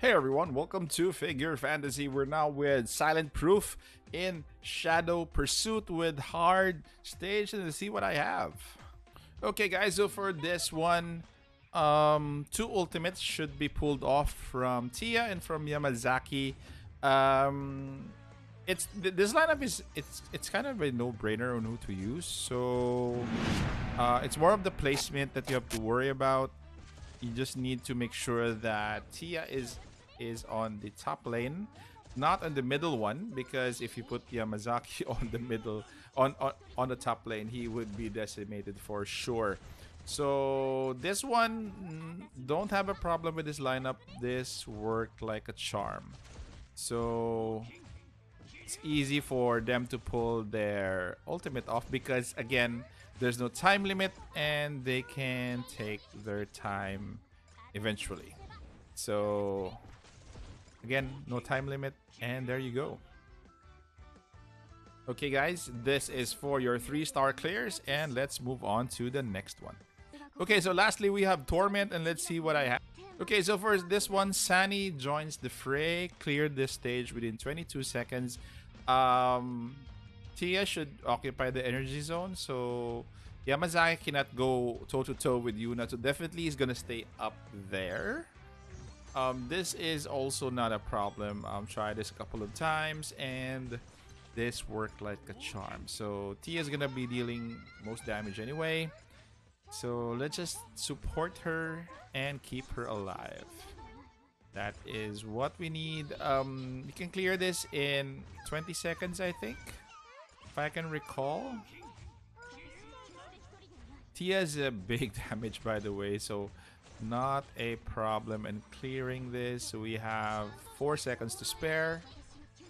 Hey everyone, welcome to Figure Fantasy. We're now with Silent Proof in Shadow Pursuit with hard stage and see what I have. Okay guys, so for this one, um, two ultimates should be pulled off from Tia and from Yamazaki. Um, it's th- this lineup is it's it's kind of a no-brainer on who to use. So uh, it's more of the placement that you have to worry about. You just need to make sure that Tia is is on the top lane, not on the middle one, because if you put Yamazaki on the middle, on, on, on the top lane, he would be decimated for sure. So this one, mm, don't have a problem with this lineup. This worked like a charm. So it's easy for them to pull their ultimate off because again, there's no time limit and they can take their time eventually. So Again, no time limit, and there you go. Okay guys, this is for your 3-star clears, and let's move on to the next one. Okay, so lastly we have Torment, and let's see what I have. Okay, so for this one, Sani joins the fray, cleared this stage within 22 seconds. Um, Tia should occupy the energy zone, so Yamazaki cannot go toe-to-toe -to -toe with Yuna, so definitely he's gonna stay up there. Um, this is also not a problem. I've tried this a couple of times and this worked like a charm. So Tia is gonna be dealing most damage anyway. So let's just support her and keep her alive. That is what we need. Um, you can clear this in 20 seconds, I think. If I can recall. Tia is a big damage, by the way, so not a problem in clearing this. we have four seconds to spare.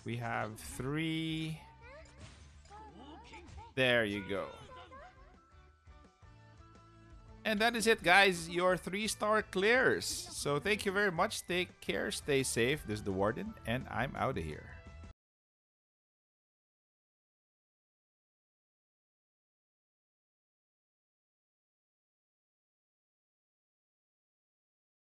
We have three. There you go. And that is it, guys. Your three-star clears. So thank you very much. Take care. Stay safe. This is the Warden, and I'm out of here.